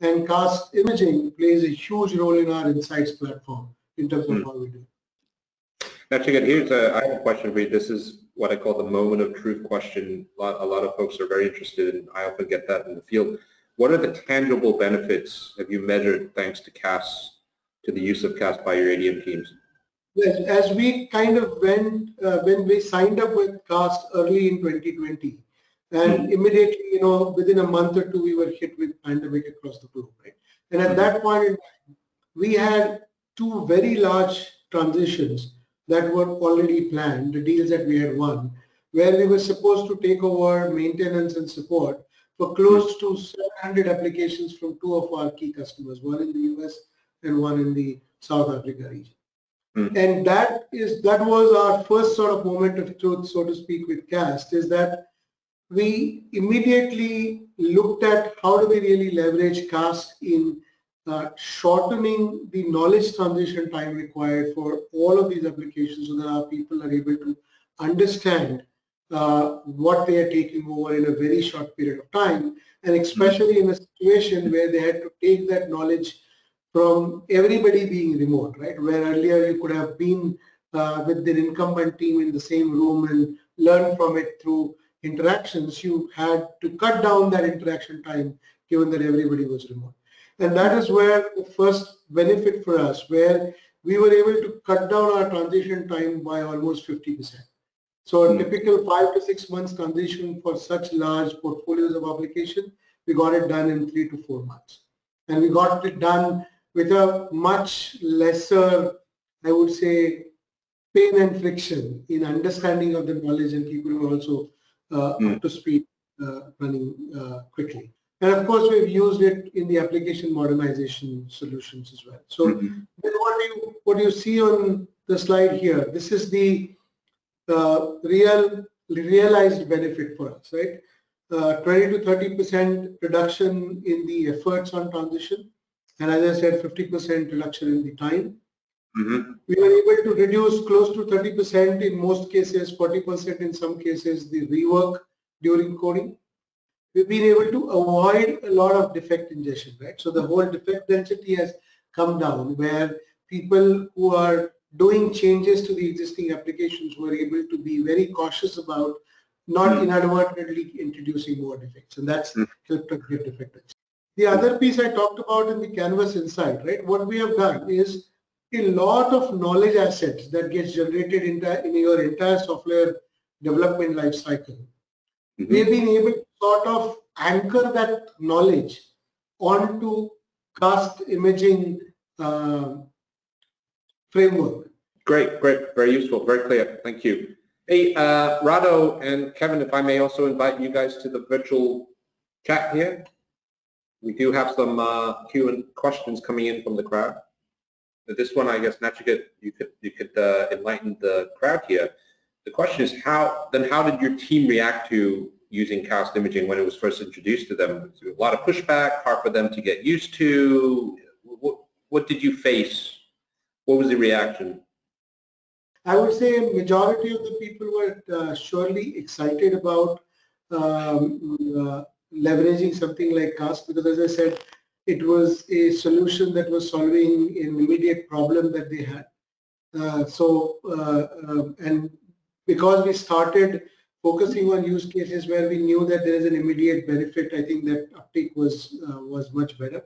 And CAST imaging plays a huge role in our insights platform in terms of mm. how we do. Nachiket, here's a, I have a question for you. This is what I call the moment of truth question. A lot, a lot of folks are very interested in. I often get that in the field. What are the tangible benefits have you measured thanks to CAST, to the use of CAST by your ADM teams? Yes, as we kind of went, uh, when we signed up with CAST early in 2020, and immediately, you know, within a month or two, we were hit with pandemic across the globe, right? And at that point, we had two very large transitions that were already planned, the deals that we had won, where we were supposed to take over maintenance and support for close to 700 applications from two of our key customers, one in the US and one in the South Africa region. Mm. And that is that was our first sort of moment of truth, so to speak, with CAST, is that we immediately looked at how do we really leverage CAST in uh, shortening the knowledge transition time required for all of these applications so that our people are able to understand uh, what they are taking over in a very short period of time and especially in a situation where they had to take that knowledge from everybody being remote, right? Where earlier you could have been uh, with the incumbent team in the same room and learn from it through interactions, you had to cut down that interaction time given that everybody was remote. And that is where the first benefit for us, where we were able to cut down our transition time by almost 50%. So a hmm. typical five to six months transition for such large portfolios of application, we got it done in three to four months. And we got it done with a much lesser, I would say, pain and friction in understanding of the knowledge and people were also mm. up to speed uh, running uh, quickly. And of course, we've used it in the application modernization solutions as well. So mm-hmm. what, you, what do you see on the slide here, this is the uh, real realized benefit for us, right? Uh, 20 to 30 percent reduction in the efforts on transition, and as I said, 50 percent reduction in the time. Mm-hmm. We were able to reduce close to 30 percent in most cases, 40 percent in some cases, the rework during coding we've been able to avoid a lot of defect ingestion, right? So the whole defect density has come down where people who are doing changes to the existing applications were able to be very cautious about not mm. inadvertently introducing more defects and that's mm. helped us get defect density. The other piece I talked about in the Canvas Insight, right? What we have done is a lot of knowledge assets that gets generated in, the, in your entire software development life cycle. Mm-hmm. We've been able to sort of anchor that knowledge onto CAST imaging uh, framework. Great, great, very useful, very clear. Thank you. Hey, uh, Rado and Kevin, if I may also invite you guys to the virtual chat here. We do have some uh, Q and questions coming in from the crowd. This one, I guess, Nachiket, you could you could uh, enlighten the crowd here. The question is how then how did your team react to using CAST imaging when it was first introduced to them? A lot of pushback, hard for them to get used to. What, what did you face? What was the reaction? I would say majority of the people were uh, surely excited about um, uh, leveraging something like CAST because as I said, it was a solution that was solving an immediate problem that they had. Uh, so, uh, um, and because we started focusing on use cases where we knew that there is an immediate benefit, I think that uptake was uh, was much better.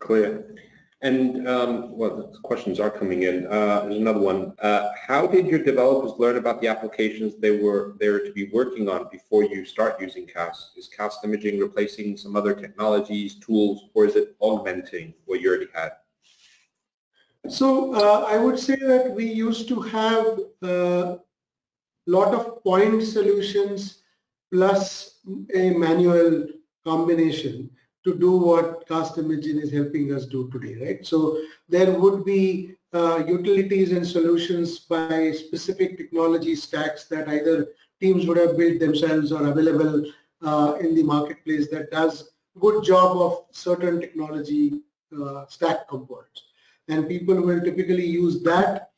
Clear. And um, well, the questions are coming in. Uh, there's another one. Uh, how did your developers learn about the applications they were there to be working on before you start using CAST? Is CAST imaging replacing some other technologies, tools, or is it augmenting what you already had? So uh, I would say that we used to have a lot of point solutions plus a manual combination to do what CAST imaging is helping us do today, right? So there would be uh, utilities and solutions by specific technology stacks that either teams would have built themselves or available uh, in the marketplace that does good job of certain technology uh, stack components. And people will typically use that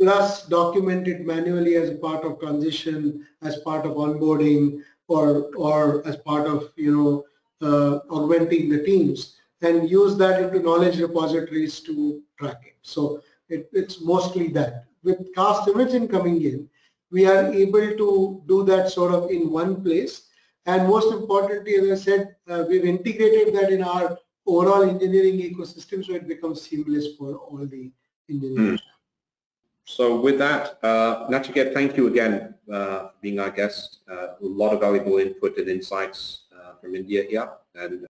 plus document it manually as part of transition, as part of onboarding, or or as part of you know uh, augmenting the teams and use that into knowledge repositories to track it. So it, it's mostly that. With cast imaging coming in, we are able to do that sort of in one place. And most importantly, as I said, uh, we've integrated that in our overall engineering ecosystem so it becomes seamless for all the engineers. Mm. So with that, uh, Nachiket, thank you again uh, for being our guest. Uh, a lot of valuable input and insights uh, from India here. And